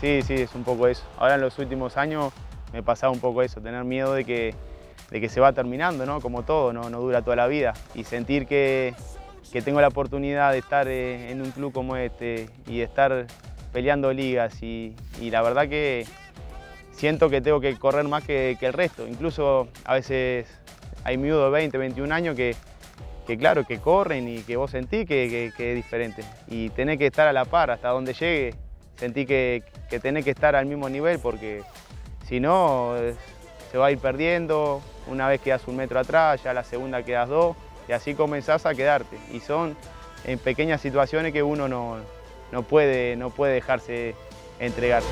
Sí, sí, es un poco eso. Ahora en los últimos años me pasaba un poco eso, tener miedo de que, de que se va terminando, ¿no? Como todo, no, no dura toda la vida. Y sentir que, que tengo la oportunidad de estar eh, en un club como este y de estar peleando ligas y, y la verdad que siento que tengo que correr más que, el resto. Incluso a veces hay miudos de 20, 21 años que, que claro, que corren y que vos sentís que, que, que es diferente. Y tenés que estar a la par hasta donde llegue, sentí que, que tenés que estar al mismo nivel porque si no se va a ir perdiendo, una vez quedas un metro atrás, ya la segunda quedas dos y así comenzás a quedarte. Y son en pequeñas situaciones que uno no, no, puede, no puede dejarse entregarse.